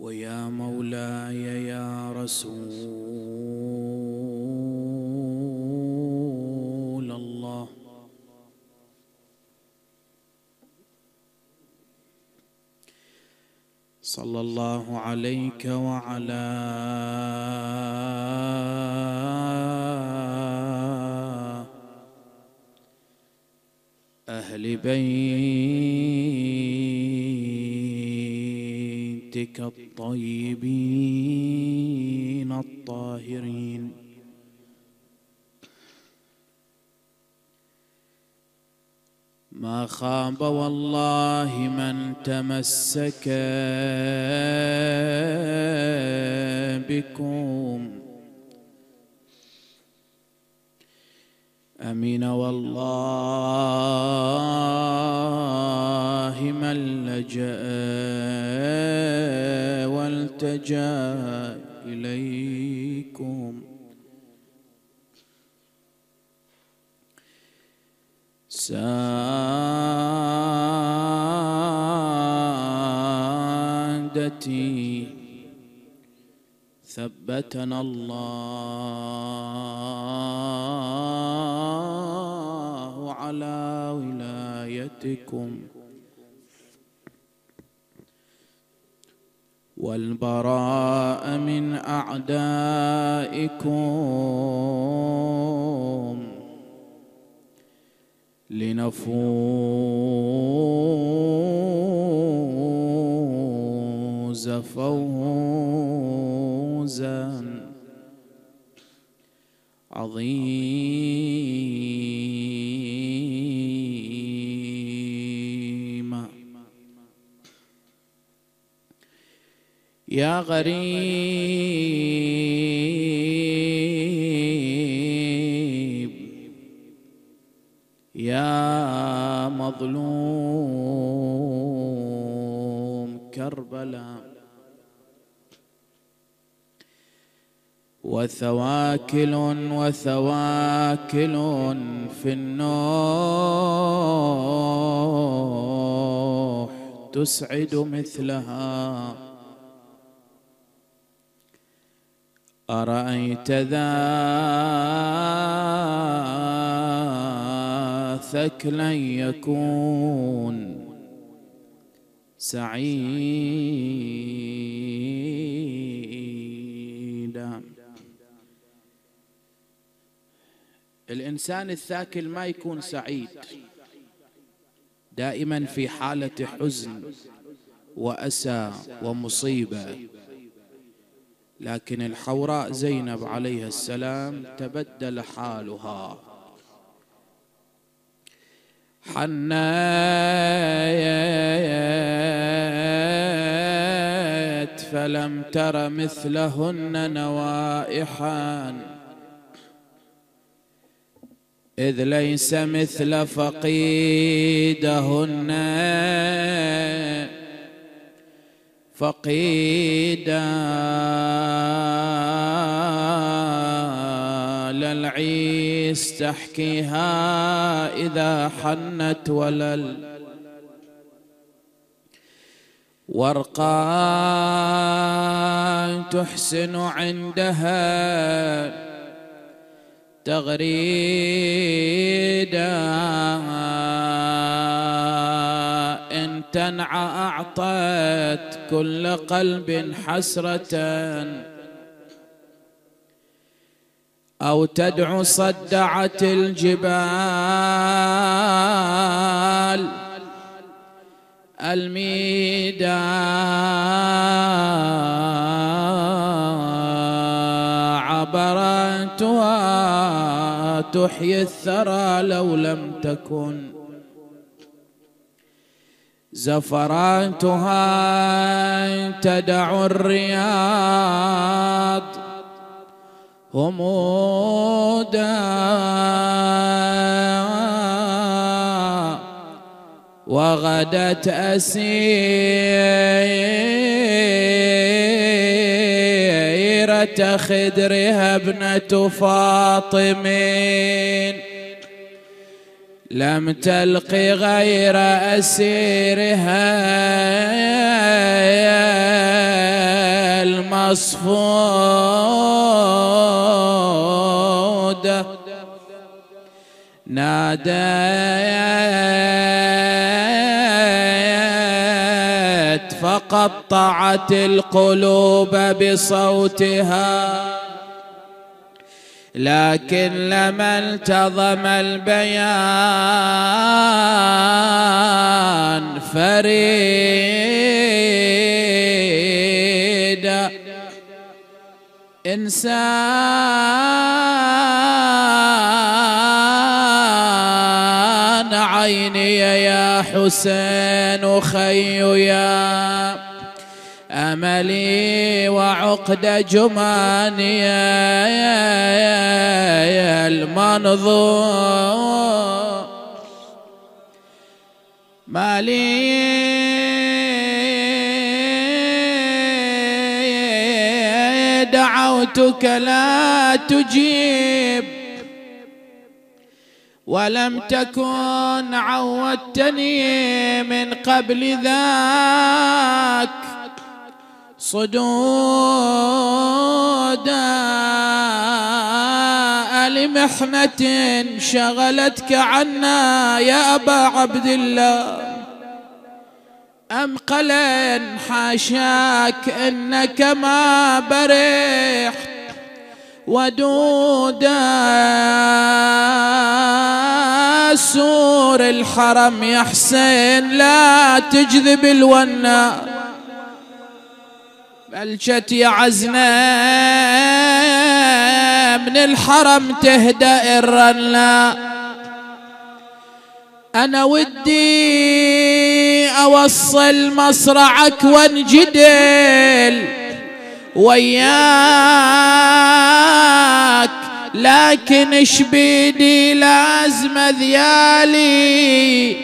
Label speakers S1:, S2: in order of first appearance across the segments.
S1: ويا مولاي يا رسول الله. صلى الله عليك وعلى أهل بيتك الطيبين الطاهرين. ما خاب والله من تمسك بكم آمين. والله من لجأ والتجأ إليكم. سادتي ثبتنا الله على ولايتكم. والبراء من أعدائكم. لنفوز فوزا عظيما يا غريب يا مظلوم كربلاء. وثواكل وثواكل في النوح تسعد مثلها. أرأيت ذا ثكلا يكون سعيدا الإنسان الثاكل ما يكون سعيد. دائما في حالة حزن وأسى ومصيبة. لكن الحوراء زينب عليها السلام تبدل حالها. حنيت فلم تر مثلهن نوائحا. إذ ليس مثل فقيدهن. فقيدا للعيس تحكيها إذا حنت ولل ورقا تحسن عندها. تغريدا. إن تنعى أعطت كل قلب حسرة. أو تدعو صدعت الجبال الميدا تحيي الثرى لو لم تكن. زفراتها تدع الرياض همودا. وغدت خدرها ابنة فاطمين. لم تلق غير أسيرها المصفودة. ناديت فقطعت القلوب بصوتها. لكن لما التظم البيان فريد إنسان عيني يا حسين خي يا أملي وعقد جماني المنظور. مالي دعوتك لا تجيب. ولم تكن عودتني من قبل ذاك صدودا. لمحنة شغلتك عنا يا أبا عبد الله؟ أم قلن حاشاك إنك ما برحت ودودا سور الحرم يا حسين لا تجذب الونا بلشت يا عزنا من الحرم تهدأ الرنا أنا ودي أوصل مصرعك وانجدل. وياك لكن إيش بيدي لازم ذيالي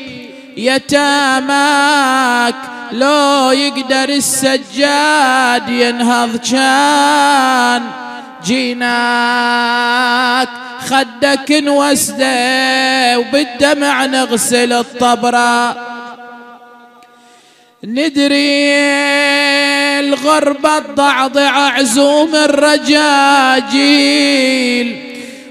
S1: يتاماك لو يقدر السجاد ينهض كان. جيناك خدك نوسده وبالدمع نغسل الطبرة. ندري الغربة الضعضع عزوم الرجاجيل.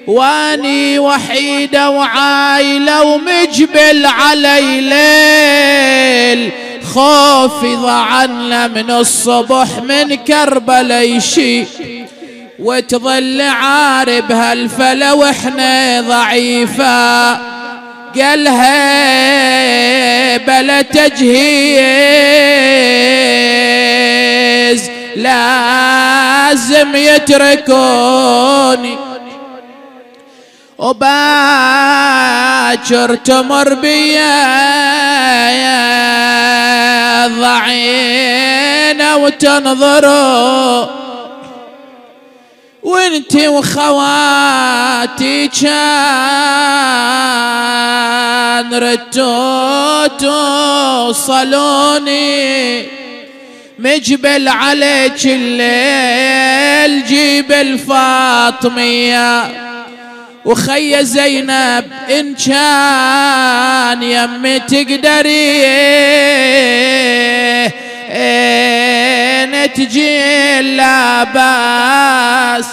S1: واني وحيدة وعايلة ومجبل علي ليل. خوفي ضعنا من الصبح من كربلا يشي وتظل عارب هالفلا وإحنا ضعيفة. قالها بلا تجهيز. لازم يتركوني. وباكر تمر بيا ضعينة وتنظروا. وانتي وخواتي كان ردتوا توصلوني مجبل عليك الليل جيب الفاطميه وخي زينب إن كان يمي تقدري تجي لا باس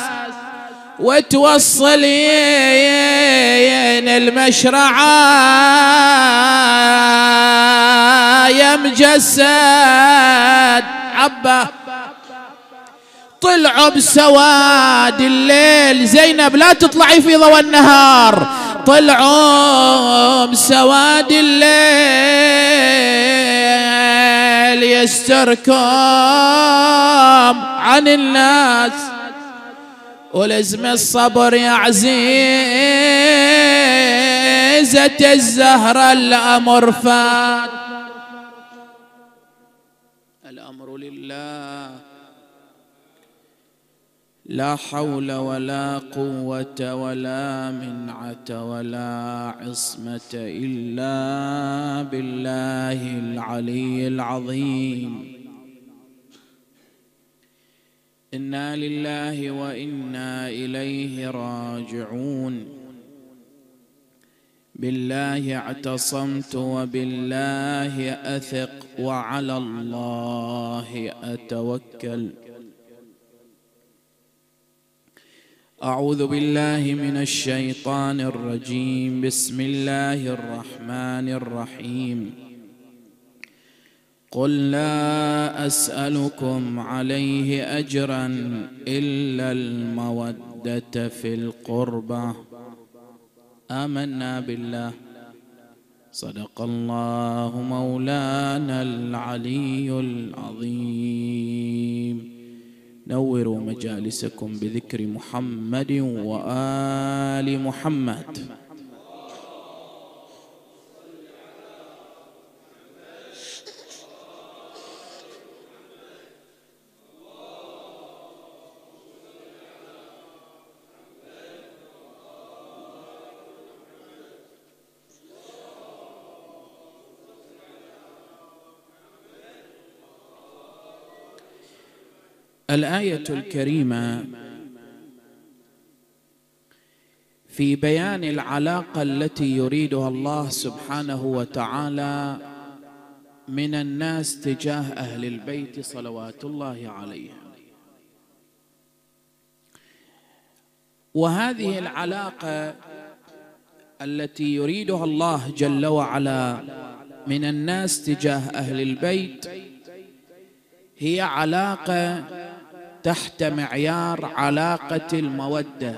S1: وتوصلين المشرعة يا مجسد عبا. طلعوا بسواد الليل. زينب لا تطلعي في ضوء النهار. طلعوا بسواد الليل. يستركم عن الناس. ولزم الصبر يا عزيزة الزهرة الأمر فات. الأمر لله. لا حول ولا قوة ولا منعة ولا عصمة إلا بالله العلي العظيم. إنا لله وإنا إليه راجعون. بالله اعتصمت وبالله أثق وعلى الله أتوكل. أعوذ بالله من الشيطان الرجيم. بسم الله الرحمن الرحيم. قل لا أسألكم عليه أجرا إلا المودة في القربى آمنا بالله. صدق الله مولانا العلي العظيم. نوروا مجالسكم بذكر محمد وآل محمد. الآية الكريمة في بيان العلاقة التي يريدها الله سبحانه وتعالى من الناس تجاه أهل البيت صلوات الله عليهم وهذه العلاقة التي يريدها الله جل وعلا من الناس تجاه أهل البيت هي علاقة تحت معيار علاقة المودة.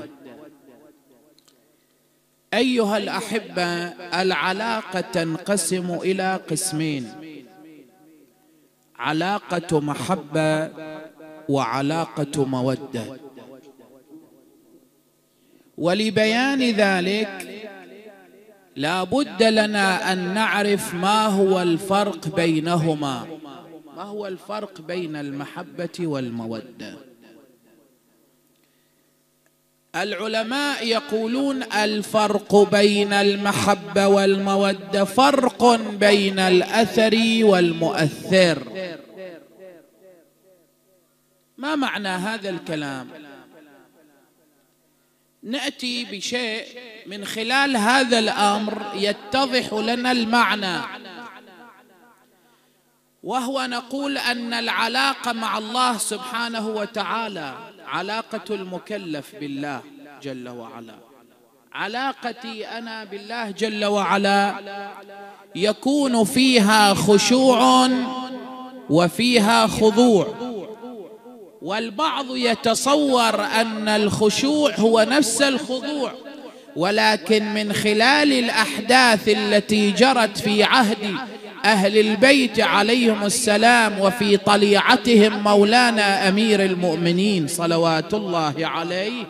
S1: أيها الأحبة العلاقة تنقسم إلى قسمين علاقة محبة وعلاقة مودة. ولبيان ذلك لا بد لنا أن نعرف ما هو الفرق بينهما. ما هو الفرق بين المحبة والمودة. العلماء يقولون الفرق بين المحبة والمودة فرق بين الأثر والمؤثر. ما معنى هذا الكلام؟ نأتي بشيء من خلال هذا الأمر يتضح لنا المعنى. وهو نقول أن العلاقة مع الله سبحانه وتعالى علاقة المكلف بالله جل وعلا. علاقتي أنا بالله جل وعلا يكون فيها خشوع وفيها خضوع. والبعض يتصور أن الخشوع هو نفس الخضوع ولكن من خلال الأحداث التي جرت في عهد أهل البيت عليهم السلام وفي طليعتهم مولانا أمير المؤمنين صلوات الله عليه.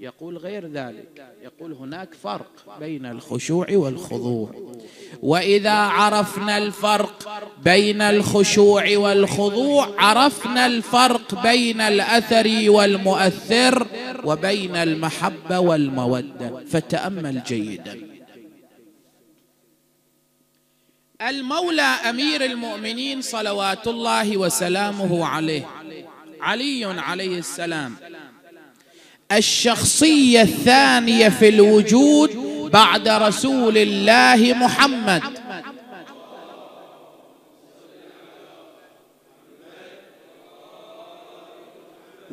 S1: يقول غير ذلك. يقول هناك فرق بين الخشوع والخضوع. وإذا عرفنا الفرق بين الخشوع والخضوع عرفنا الفرق بين الأثر والمؤثر وبين المحبة والمودة. فتأمل جيدا. المولى أمير المؤمنين صلوات الله وسلامه عليه علي عليه السلام. الشخصية الثانية في الوجود بعد رسول الله محمد.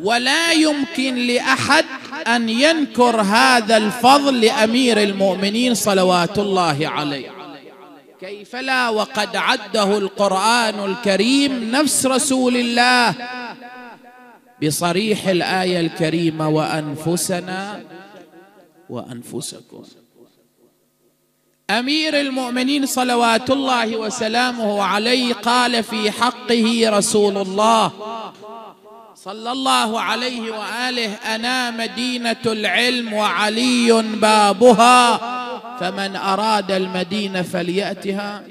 S1: ولا يمكن لأحد أن ينكر هذا الفضل لأمير المؤمنين صلوات الله عليه. كيف لا وقد عده القرآن الكريم نفس رسول الله بصريح الآية الكريمة وأنفسنا وأنفسكم. أمير المؤمنين صلوات الله وسلامه عليه قال في حقه رسول الله صلى الله عليه وآله أنا مدينة العلم وعلي بابها فمن أراد المدينة فليأتها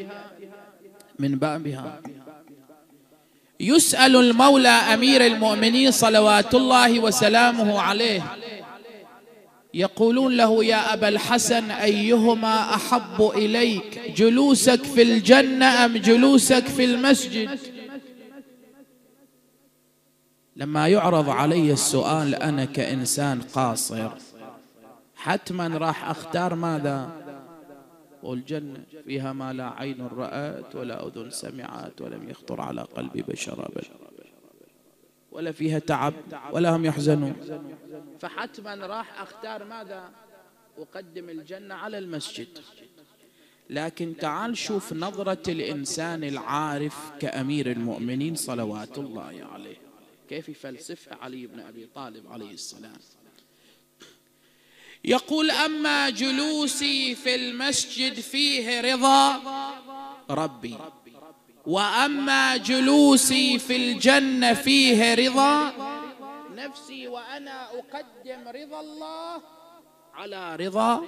S1: من بابها. يسأل المولى أمير المؤمنين صلوات الله وسلامه عليه. يقولون له يا أبا الحسن أيهما أحب إليك؟ جلوسك في الجنة أم جلوسك في المسجد? لما يعرض علي السؤال أنا كإنسان قاصر حتما راح أختار ماذا؟ والجنة فيها ما لا عين رأت ولا أذن سمعت ولم يخطر على قلب بشر أبدا ولا فيها تعب ولا هم يحزنون. فحتما راح أختار ماذا؟ أقدم الجنة على المسجد. لكن تعال شوف نظرة الإنسان العارف كأمير المؤمنين صلوات الله عليه. كيف يفلسفها علي بن أبي طالب عليه السلام. يقول أما جلوسي في المسجد فيه رضا ربي وأما جلوسي في الجنة فيه رضا نفسي وأنا أقدم رضا الله على رضا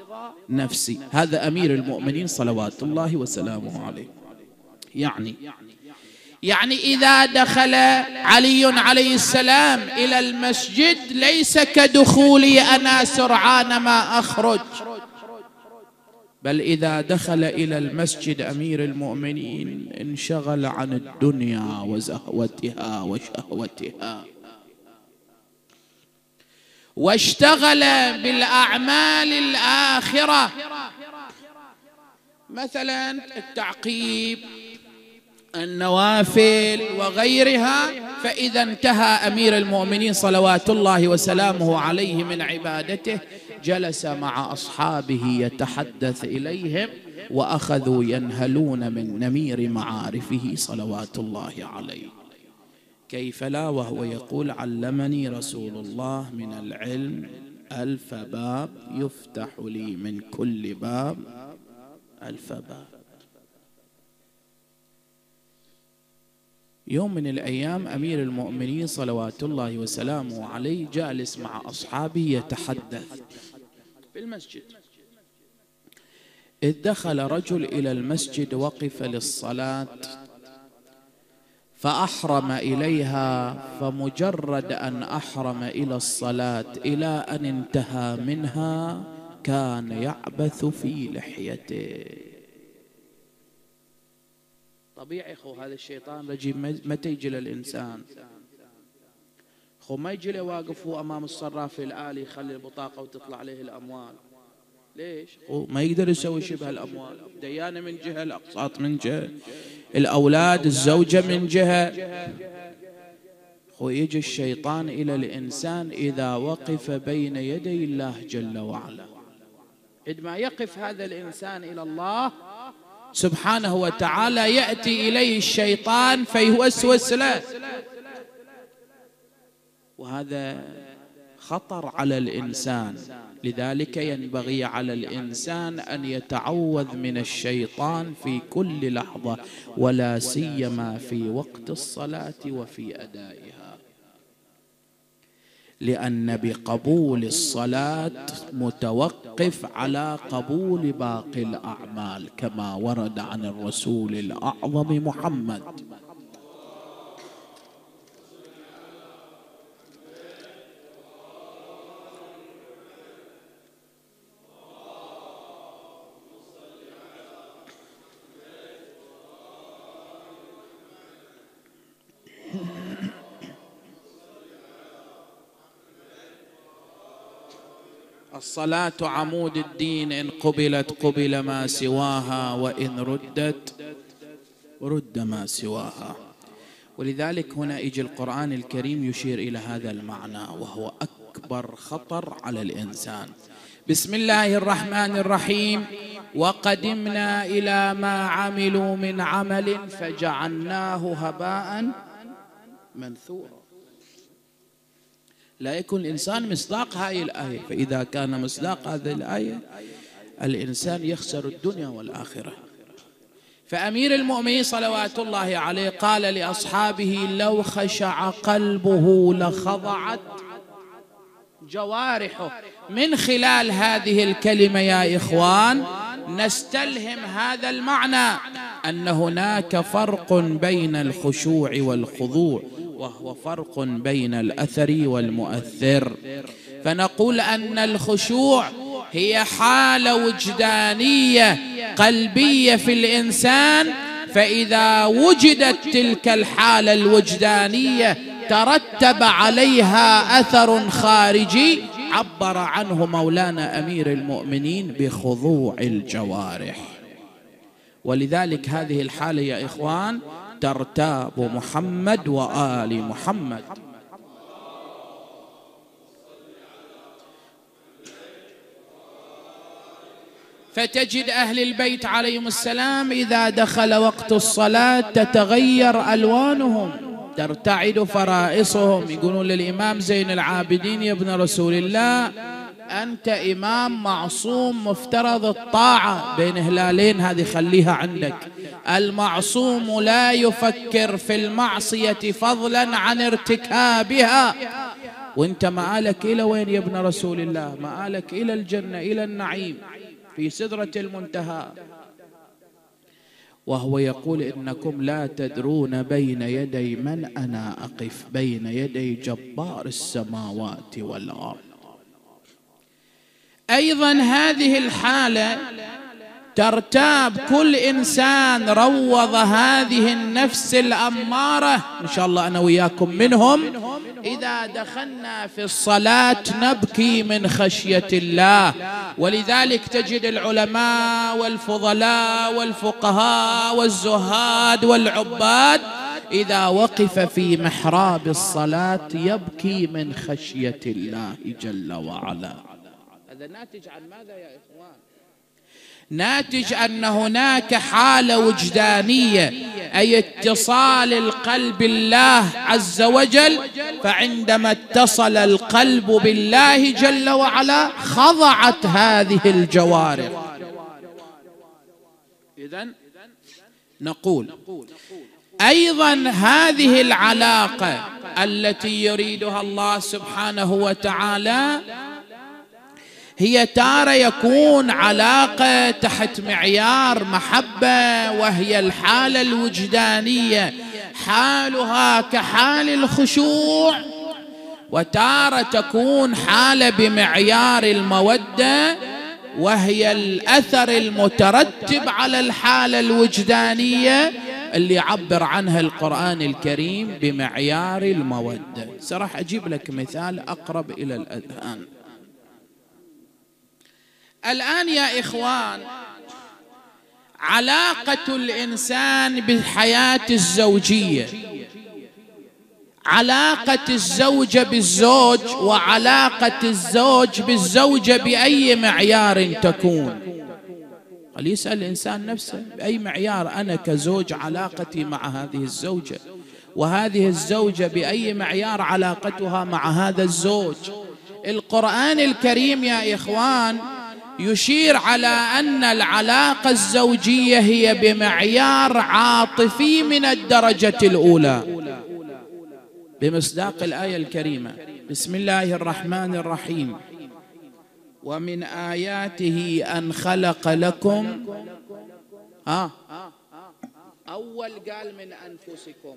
S1: نفسي. هذا أمير المؤمنين صلوات الله وسلامه عليه. يعني يعني إذا دخل علي عليه السلام إلى المسجد ليس كدخولي أنا سرعان ما أخرج. بل إذا دخل إلى المسجد أمير المؤمنين انشغل عن الدنيا وزهوتها وشهوتها. واشتغل بالأعمال الآخرة. مثلا التعقيب. النوافل وغيرها فإذا انتهى أمير المؤمنين صلوات الله وسلامه عليه من عبادته جلس مع أصحابه يتحدث إليهم وأخذوا ينهلون من نمير معارفه صلوات الله عليه. كيف لا؟ وهو يقول علمني رسول الله من العلم ألف باب يفتح لي من كل باب ألف باب. يوم من الأيام أمير المؤمنين صلوات الله وسلامه عليه جالس مع أصحابه يتحدث. في المسجد. إذ دخل رجل إلى المسجد وقف للصلاة. فأحرم إليها فمجرد أن أحرم إلى الصلاة إلى أن انتهى منها كان يعبث في لحيته. طبيعي خو هذا الشيطان رجيم متى يجي للإنسان خو ما يجي له واقف هو أمام الصراف الآلي يخلي البطاقة وتطلع عليه الأموال. ليش؟ هو ما يقدر يسوي شبه الأموال ديانة من جهة الأقساط من جهة الأولاد الزوجة من جهة. ويجي الشيطان إلى الإنسان إذا وقف بين يدي الله جل وعلا. عندما يقف هذا الإنسان إلى الله سبحانه وتعالى يأتي إليه الشيطان فيوسوس له. وهذا خطر على الإنسان. لذلك ينبغي على الإنسان أن يتعوذ من الشيطان في كل لحظة ولا سيما في وقت الصلاة وفي ادائها لأن بقبول الصلاة متوقف على قبول باقي الأعمال كما ورد عن الرسول الأعظم محمد. الصلاة عمود الدين إن قبلت قبل ما سواها وإن ردت رد ما سواها. ولذلك هنا يجي القرآن الكريم يشير إلى هذا المعنى وهو أكبر خطر على الإنسان. بسم الله الرحمن الرحيم. وقدمنا إلى ما عملوا من عمل فجعلناه هباء منثورا. لا يكون الإنسان مصداق هذه الآية. فإذا كان مصداق هذه الآية الإنسان يخسر الدنيا والآخرة. فأمير المؤمنين صلوات الله عليه قال لأصحابه لو خشع قلبه لخضعت جوارحه. من خلال هذه الكلمة يا إخوان نستلهم هذا المعنى أن هناك فرق بين الخشوع والخضوع. وهو فرق بين الأثر والمؤثر. فنقول أن الخشوع هي حالة وجدانية قلبية في الإنسان فإذا وجدت تلك الحالة الوجدانية ترتب عليها أثر خارجي عبر عنه مولانا أمير المؤمنين بخضوع الجوارح. ولذلك هذه الحالة يا إخوان ترتاب محمد وآل محمد. فتجد أهل البيت عليهم السلام إذا دخل وقت الصلاة تتغير ألوانهم ترتعد فرائصهم. يقولون للإمام زين العابدين يا ابن رسول الله أنت إمام معصوم مفترض الطاعة بين هلالين هذه خليها عندك. المعصوم لا يفكر في المعصية فضلا عن ارتكابها. وأنت مآلك إلى وين يا ابن رسول الله؟ مآلك إلى الجنة إلى النعيم في سدرة المنتهى. وهو يقول إنكم لا تدرون بين يدي من أنا أقف بين يدي جبار السماوات والأرض. أيضا هذه الحالة ترتاب كل إنسان روض هذه النفس الأمارة. إن شاء الله أنا وياكم منهم. إذا دخلنا في الصلاة نبكي من خشية الله. ولذلك تجد العلماء والفضلاء والفقهاء والزهاد والعباد إذا وقف في محراب الصلاة يبكي من خشية الله جل وعلا. هذا ناتج عن ماذا يا إخوان؟ ناتج أن هناك حالة وجدانية أي اتصال القلب بالله عز وجل فعندما اتصل القلب بالله جل وعلا خضعت هذه الجوارح. اذا نقول أيضا هذه العلاقة التي يريدها الله سبحانه وتعالى هي تارة يكون علاقة تحت معيار محبة وهي الحالة الوجدانية. حالها كحال الخشوع. وتارة تكون حالة بمعيار المودة وهي الأثر المترتب على الحالة الوجدانية اللي يعبر عنها القرآن الكريم بمعيار المودة. سراح أجيب لك مثال أقرب إلى الأذهان. الآن يا إخوان علاقة الإنسان بالحياة الزوجية علاقة الزوجه بالزوج وعلاقة الزوج بالزوجه بأي معيار تكون. يسأل الإنسان نفسه بأي معيار أنا كزوج علاقتي مع هذه الزوجة؟ وهذه الزوجة بأي معيار علاقتها مع هذا الزوج؟ القرآن الكريم يا إخوان يشير على أن العلاقة الزوجية هي بمعيار عاطفي من الدرجة الأولى. بمصداق الآية الكريمة. بسم الله الرحمن الرحيم. ومن آياته أن خلق لكم. ها؟ أول قال من أنفسكم.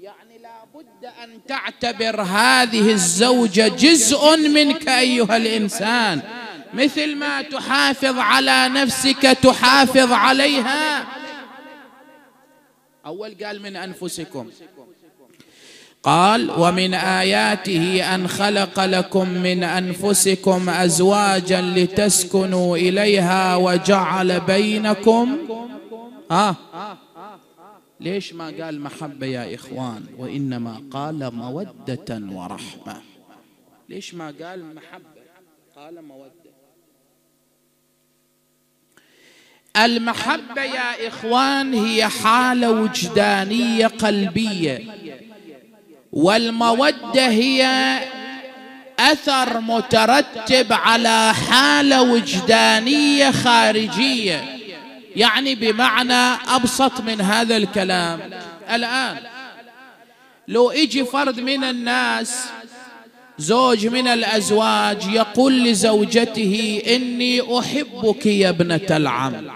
S1: يعني لابد أن تعتبر هذه الزوجة جزء منك أيها الإنسان. مثل ما تحافظ على نفسك تحافظ عليها. أول قال من أنفسكم. قال ومن آياته أن خلق لكم من أنفسكم أزواجا لتسكنوا إليها وجعل بينكم. ها. ليش ما قال محبة يا إخوان؟ وإنما قال مودة ورحمة. ليش ما قال محبة؟ قال مودة. المحبة يا إخوان هي حالة وجدانية قلبية والمودة هي أثر مترتب على حالة وجدانية خارجية. يعني بمعنى أبسط من هذا الكلام الآن لو إجي فرد من الناس زوج من الأزواج يقول لزوجته إني أحبك يا ابنة العم.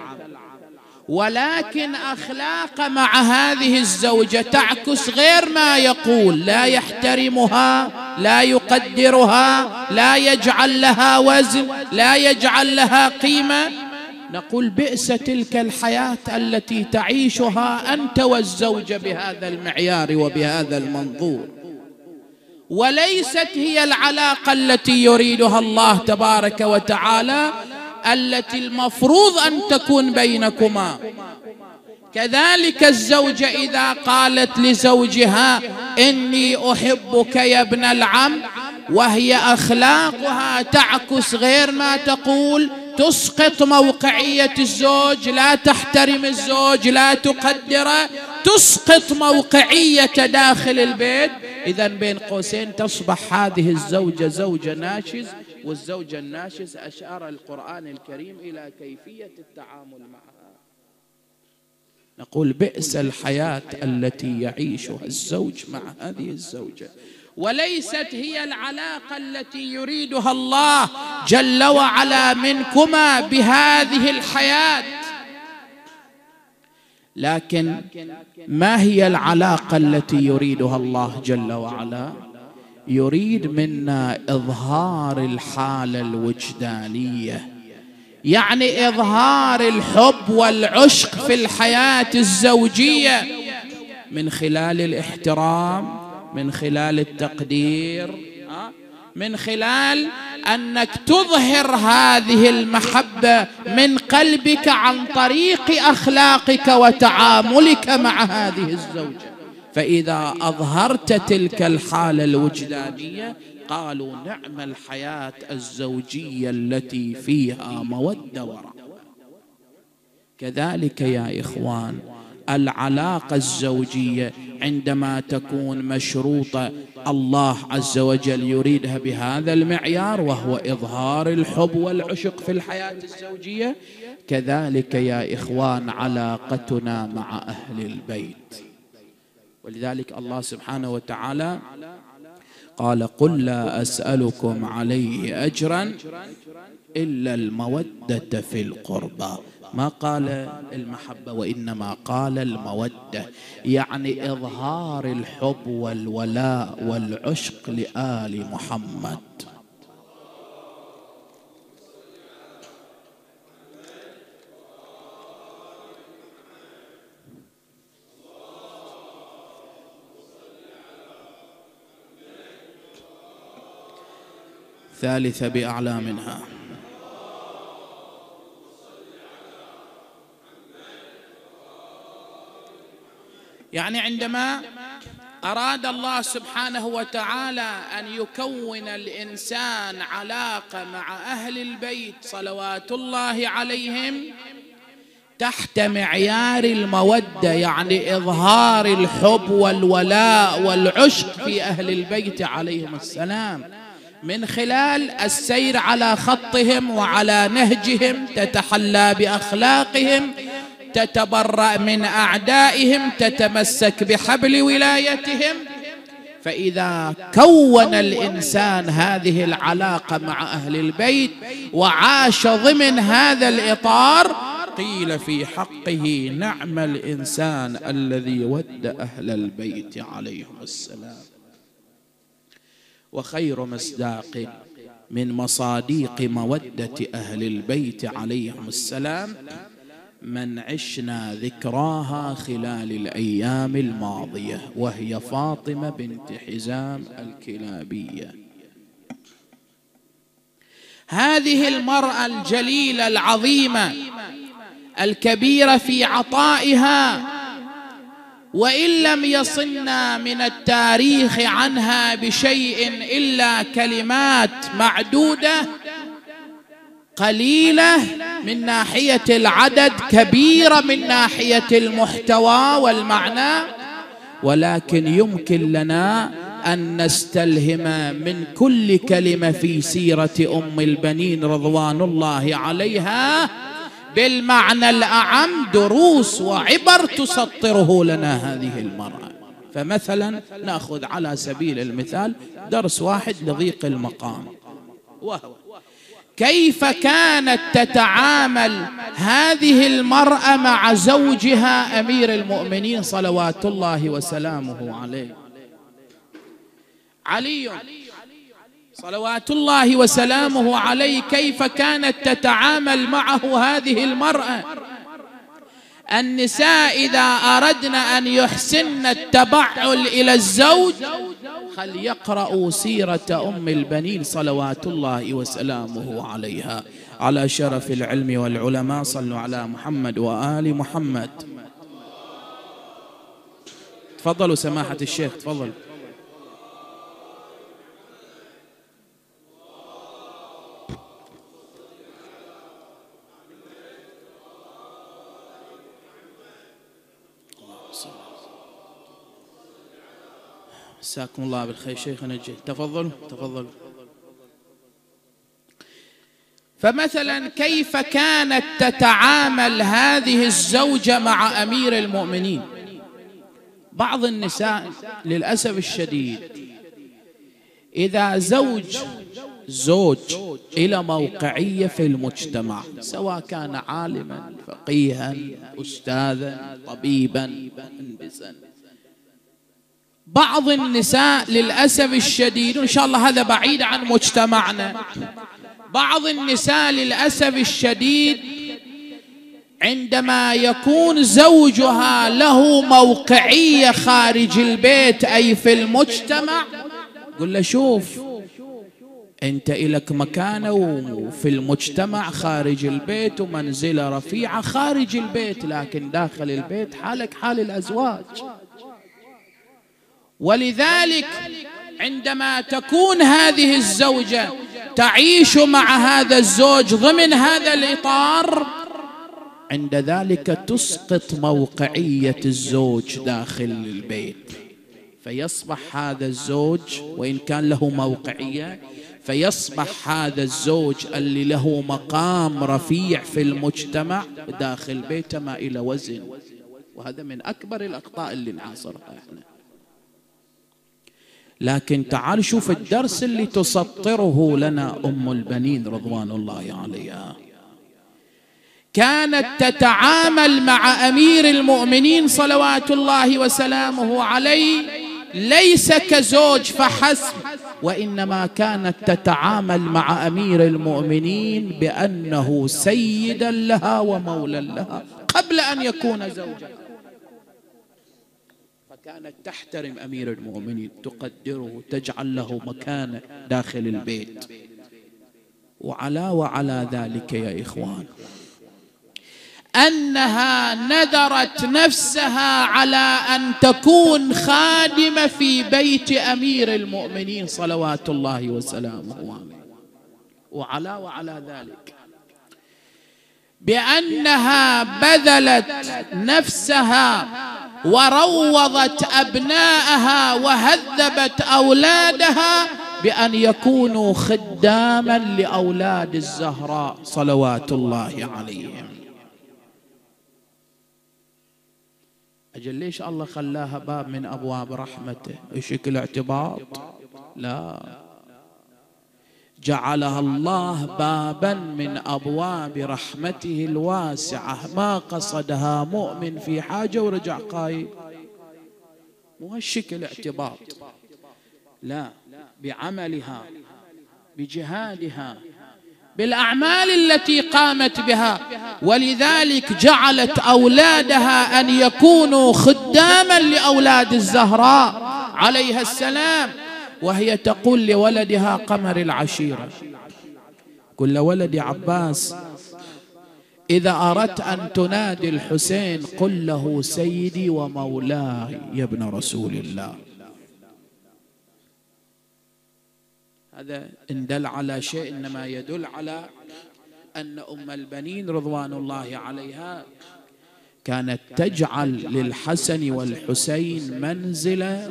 S1: ولكن أخلاق مع هذه الزوجة تعكس غير ما يقول لا يحترمها لا يقدرها لا يجعل لها وزن لا يجعل لها قيمة. نقول بئس تلك الحياة التي تعيشها أنت والزوجه بهذا المعيار وبهذا المنظور. وليست هي العلاقة التي يريدها الله تبارك وتعالى التي المفروض أن تكون بينكما. كذلك الزوجه إذا قالت لزوجها إني أحبك يا ابن العم وهي أخلاقها تعكس غير ما تقول تسقط موقعية الزوج لا تحترم الزوج لا تقدره تسقط موقعية داخل البيت. إذا بين قوسين تصبح هذه الزوجة زوجة ناشز والزوجة الناشز أشار القرآن الكريم إلى كيفية التعامل معها. نقول بئس الحياة التي يعيشها الزوج مع هذه الزوجة. وليست هي العلاقة التي يريدها الله جل وعلا منكما بهذه الحياة. لكن ما هي العلاقة التي يريدها الله جل وعلا؟ يريد منا إظهار الحالة الوجدانية. يعني إظهار الحب والعشق في الحياة الزوجية من خلال الاحترام من خلال التقدير من خلال أنك تظهر هذه المحبة من قلبك عن طريق أخلاقك وتعاملك مع هذه الزوجة. فإذا أظهرت تلك الحالة الوجدانية قالوا نعم الحياة الزوجية التي فيها مودة ورحمه كذلك يا إخوان العلاقة الزوجية عندما تكون مشروطة الله عز وجل يريدها بهذا المعيار وهو إظهار الحب والعشق في الحياة الزوجية كذلك يا إخوان علاقتنا مع أهل البيت. ولذلك الله سبحانه وتعالى قال قل لا أسألكم عليه أجرا إلا المودة في القربى ما قال المحبة وإنما قال المودة يعني إظهار الحب والولاء والعشق لآل محمد. ثالثة بأعلى منها يعني عندما أراد الله سبحانه وتعالى أن يكون الإنسان علاقة مع أهل البيت صلوات الله عليهم تحت معيار المودة يعني إظهار الحب والولاء والعشق في أهل البيت عليهم السلام. من خلال السير على خطهم وعلى نهجهم تتحلى بأخلاقهم تتبرأ من أعدائهم تتمسك بحبل ولايتهم. فإذا كون الإنسان هذه العلاقة مع أهل البيت وعاش ضمن هذا الإطار قيل في حقه نعم الإنسان الذي ود أهل البيت عليهم السلام. وخير مصداق من مصاديق مودة أهل البيت عليهم السلام من عشنا ذكراها خلال الأيام الماضية وهي فاطمة بنت حزام الكلابية. هذه المرأة الجليلة العظيمة الكبيرة في عطائها وإن لم يصلنا من التاريخ عنها بشيء إلا كلمات معدودة قليلة من ناحية العدد كبيرة من ناحية المحتوى والمعنى ولكن يمكن لنا أن نستلهم من كل كلمة في سيرة أم البنين رضوان الله عليها. بالمعنى الأعم دروس وعبر تسطره لنا هذه المرأة. فمثلا نأخذ على سبيل المثال درس واحد لضيق المقام. وهو كيف كانت تتعامل هذه المرأة مع زوجها أمير المؤمنين صلوات الله وسلامه عليه؟ علي. صلوات الله وسلامه عليه كيف كانت تتعامل معه هذه المرأة؟ النساء إذا اردن أن يحسن التبعل إلى الزوج فليقرأوا سيرة أم البنين صلوات الله وسلامه عليها. على شرف العلم والعلماء صلوا على محمد وآل محمد. تفضلوا سماحة الشيخ تفضل مساكم الله بالخير. شيخنا الجيد تفضل. تفضل. فمثلا كيف كانت تتعامل هذه الزوجة مع أمير المؤمنين؟ بعض النساء للأسف الشديد إذا زوج زوج إلى موقعية في المجتمع سواء كان عالما فقيها أستاذا طبيبا بعض النساء للأسف الشديد إن شاء الله هذا بعيد عن مجتمعنا. بعض النساء للأسف الشديد عندما يكون زوجها له موقعية خارج البيت أي في المجتمع قل له شوف أنت إلك مكانه في المجتمع خارج البيت ومنزلة رفيعة خارج البيت لكن داخل البيت حالك حال الأزواج. ولذلك عندما تكون هذه الزوجة تعيش مع هذا الزوج ضمن هذا الإطار عند ذلك تسقط موقعية الزوج داخل البيت. فيصبح هذا الزوج وإن كان له موقعية فيصبح هذا الزوج اللي له مقام رفيع في المجتمع داخل بيته ما إلى وزن. وهذا من أكبر الأخطاء اللي نعاصرها إحنا. لكن تعال شوف الدرس اللي تسطره لنا أم البنين رضوان الله عليها. كانت تتعامل مع أمير المؤمنين صلوات الله وسلامه عليه ليس كزوج فحسب وإنما كانت تتعامل مع أمير المؤمنين بأنه سيدا لها ومولى لها قبل أن يكون زوجا فكانت تحترم أمير المؤمنين تقدره تجعل له مكانه داخل البيت. وعلى وعلى ذلك يا إخوان. أنها نذرت نفسها على أن تكون خادمة في بيت أمير المؤمنين صلوات الله وسلامه عليه. وعلى وعلى ذلك. بأنها بذلت نفسها وروضت أبناءها وهذبت أولادها بأن يكونوا خداما لأولاد الزهراء صلوات الله عليهم. أجل ليش الله خلاها باب من أبواب رحمته؟ بشكل اعتباط لا. جعلها الله بابا من أبواب رحمته الواسعة. ما قصدها مؤمن في حاجة ورجع قايل مو هالشكل اعتباط لا بعملها بجهادها بالأعمال التي قامت بها. ولذلك جعلت أولادها أن يكونوا خداما لأولاد الزهراء عليها السلام. وهي تقول لولدها قمر العشيرة. كل ولد عباس إذا أردت أن تنادي الحسين قل له سيدي ومولاي يا ابن رسول الله. هذا إن دل على شيء إنما يدل على أن أم البنين رضوان الله عليها كانت تجعل للحسن والحسين منزلة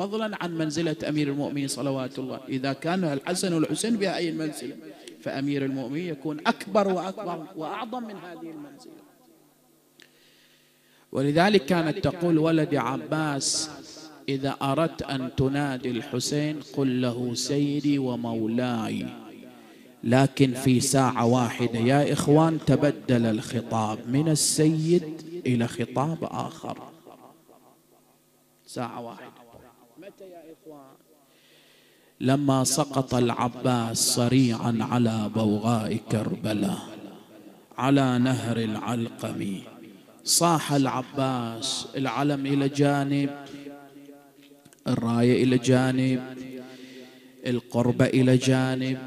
S1: فضلا عن منزلة أمير المؤمنين صلوات الله. إذا كان الحسن والحسين بهذه المنزلة فأمير المؤمنين يكون أكبر وأكبر وأعظم من هذه المنزلة. ولذلك كانت تقول ولد عباس إذا أردت أن تنادي الحسين قل له سيدي ومولاي. لكن في ساعة واحدة يا إخوان تبدل الخطاب من السيد إلى خطاب آخر. ساعة واحدة. متى يا إخوان لما سقط العباس صريعا على بوغاء كربلاء على نهر العلقم. صاح العباس العلم إلى جانب الراية إلى جانب القربة إلى جانب.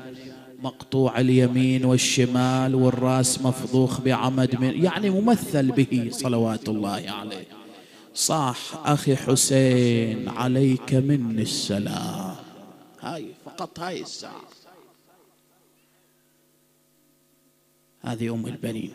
S1: مقطوع اليمين والشمال والراس مفضوخ بعمد من يعني ممثل به صلوات الله عليه. صاح أخي حسين عليك مني السلام. هاي فقط هاي الساعة. هذه أم البنين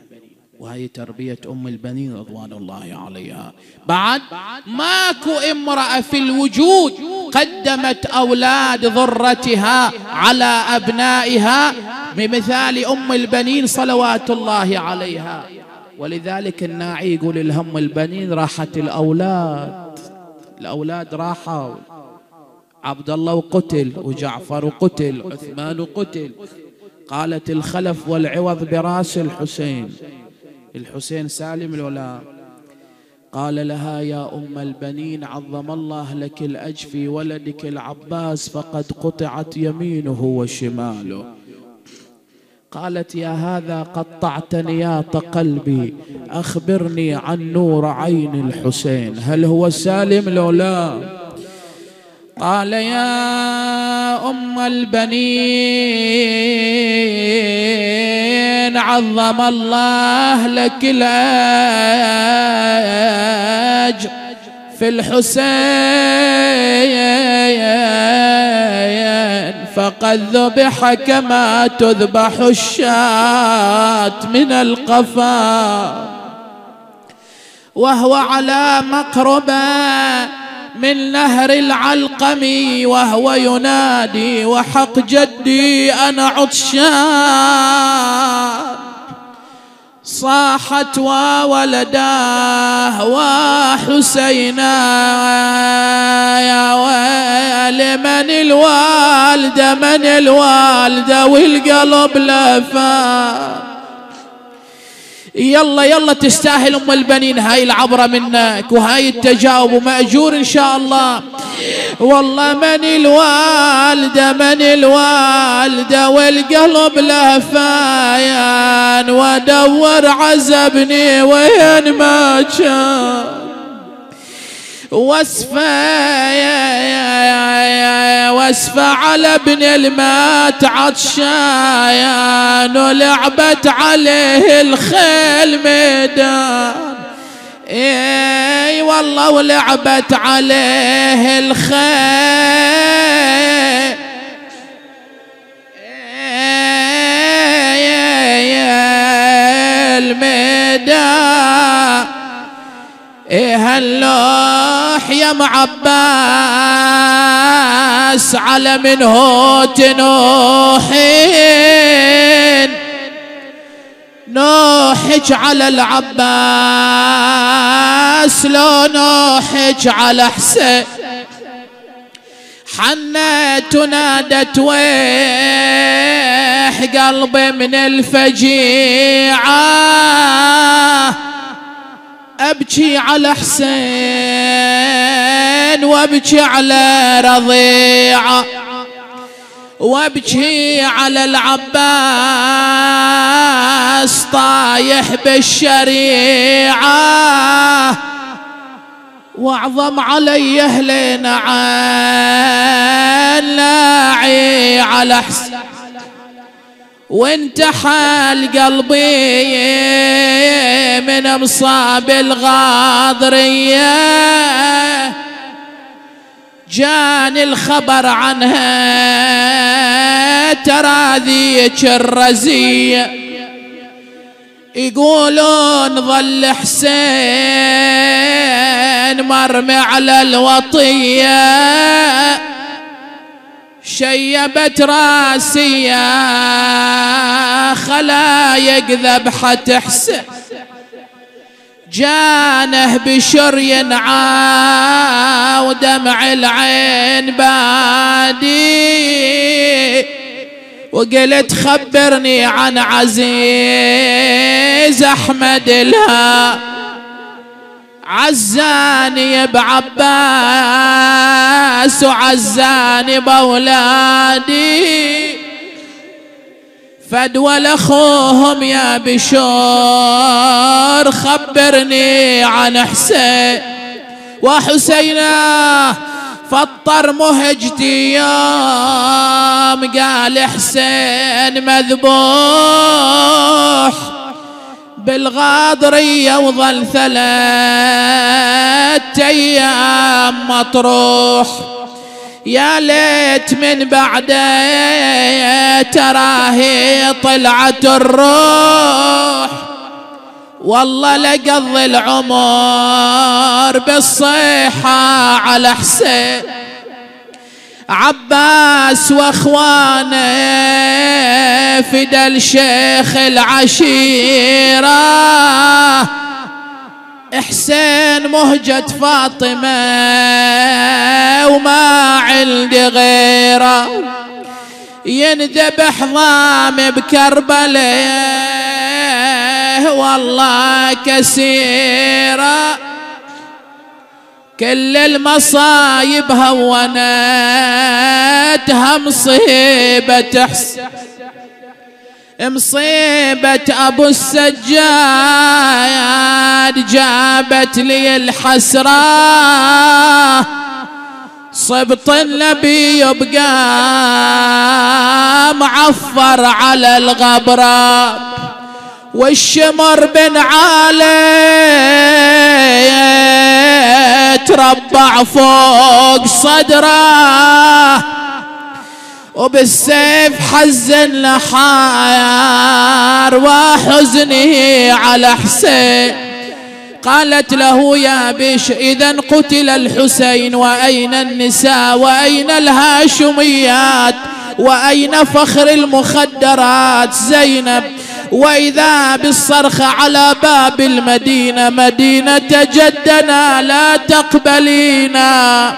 S1: وهي تربية أم البنين رضوان الله عليها. بعد ماكو امرأة في الوجود قدمت أولاد ضرتها على أبنائها بمثال أم البنين صلوات الله عليها. ولذلك الناعي يقول الهم البنين راحت الأولاد. الأولاد راحوا. عبد الله وقتل وجعفر وقتل عثمان وقتل قالت الخلف والعوض براس الحسين. الحسين سالم لولا قال لها يا أم البنين عظم الله لك الأج في ولدك العباس فقد قطعت يمينه وشماله. قالت يا هذا قطعت نياط قلبي أخبرني عن نور عين الحسين. هل هو سالم لو لا؟ قال يا أم البنين عظم الله لك الأجر في الحسين. فقد ذبح كما تذبح الشاة من القفا. وهو على مقربه من نهر العلقم وهو ينادي وحق جدي أنا عطشان. صاحت وولداه وحسينا يا ويل من الوالدة من الوالدة والقلب لفان يلا يلا تستاهل أم البنين هاي العبرة منك وهاي التجاوب وماجور إن شاء الله. والله من الوالدة من الوالدة والقلب لهفايان وأدور عزبني وين ما كان. واسفة واسفة على ابن المات عطشان ولعبت عليه الخيل ميدان. إي والله ولعبت عليه الخيل. إيه هاللوح يا معباس على منه تنوحين نوحج على العباس لو نوحج على حسين. حنت ونادت ويح قلبي من الفجيعة. أبكي على حسين وأبكي على رضيعة وأبكي على العباس طايح بالشريعة. وأعظم علي أهل نعال لاعي على حسين. وانت حال قلبي من مصاب الغاضرية. جاني الخبر عنها ترى ذيك الرزية. يقولون ظل حسين مرمي على الوطية. شيبت راسي يا خلايق ذبحة حسين جانه بشر ينعى ودمع العين بادي. وقلت خبرني عن عزيز أحمد الها. عزاني بعباس وعزاني بولادي فدول اخوهم يا بشور خبرني عن حسين وحسينا فطر مهجتي يوم قال حسين مذبوح. بالغاضرية وظل ثلاث أيام مطروح. يا ليت من بعده تراهي طلعت الروح. والله لقضي العمر بالصيحة على حسين. عباس واخوانه فدى الشيخ العشيرة. حسين مهجة فاطمة وما عندي غيره. ينذبح ضام بكربلاء والله كثيره كل المصايب هونتها مصيبة حسين مصيبة أبو السجاد جابت لي الحسرة. صبط النبي يبقى معفر على الغبرة. والشمر بن علي تربع فوق صدره وبالسيف حزن لحار وحزنه على حسين. قالت له يا بش إذا قتل الحسين وأين النساء؟ وأين الهاشميات؟ وأين فخر المخدرات؟ زينب وإذا بالصرخ على باب المدينة مدينة جدنا لا تقبلينا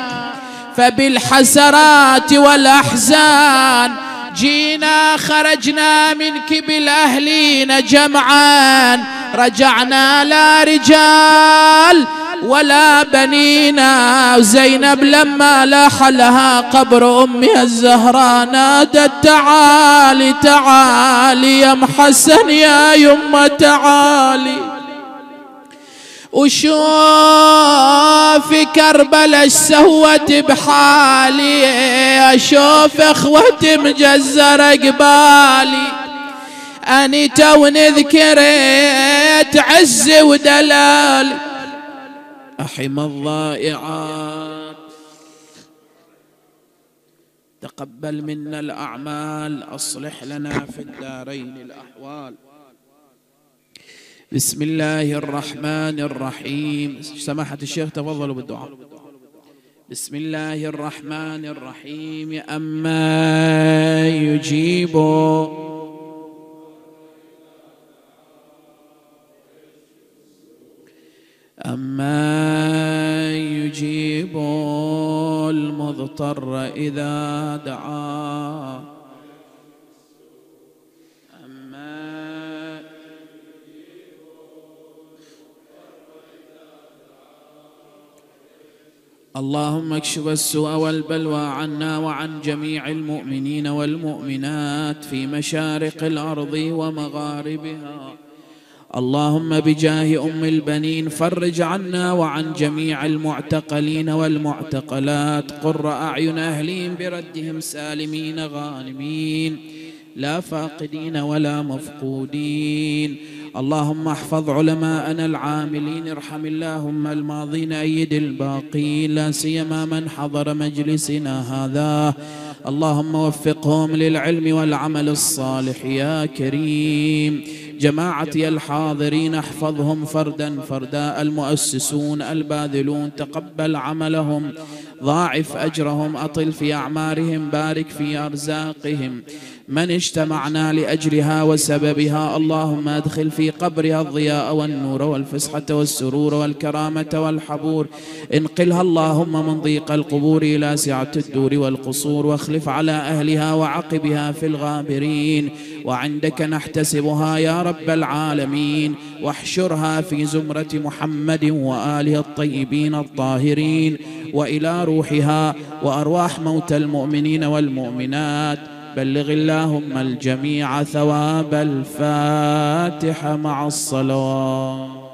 S1: فبالحسرات والأحزان جينا خرجنا منك بالأهلين جمعان رجعنا لا رجال ولا بنينا. زينب لما لاح لها قبر أمها الزهراء نادت تعالي تعالي يا محسن يا يمه تعالي. وشوف كربلاء سوت بحالي أشوف إخوتي مجزرة قبالي. أني توني ذكريت عزي ودلالي. أحم الضائعات. تقبل منا الأعمال أصلح لنا في الدارين الأحوال. بسم الله الرحمن الرحيم. سماحة الشيخ تفضلوا بالدعاء. بسم الله الرحمن الرحيم. أما يجيب أما يجيب المضطر إذا دعاه اللهم اكشف السوء والبلوى عنا وعن جميع المؤمنين والمؤمنات في مشارق الأرض ومغاربها. اللهم بجاه أم البنين فرج عنا وعن جميع المعتقلين والمعتقلات قر أعين اهلهم بردهم سالمين غانمين لا فاقدين ولا مفقودين اللهم احفظ علماءنا العاملين ارحم اللهم الماضين أيد الباقين لا سيما من حضر مجلسنا هذا اللهم وفقهم للعلم والعمل الصالح يا كريم جماعتي الحاضرين احفظهم فردا فردا المؤسسون الباذلون تقبل عملهم ضاعف أجرهم أطل في أعمارهم بارك في أرزاقهم. من اجتمعنا لأجلها وسببها اللهم ادخل في قبرها الضياء والنور والفسحة والسرور والكرامة والحبور. انقلها اللهم من ضيق القبور إلى سعة الدور والقصور واخلف على أهلها وعقبها في الغابرين. وعندك نحتسبها يا رب العالمين. واحشرها في زمرة محمد وآله الطيبين الطاهرين. وإلى روحها وأرواح موتى المؤمنين والمؤمنات. بلغ اللهم الجميع ثواب الفاتحة مع الصلوات.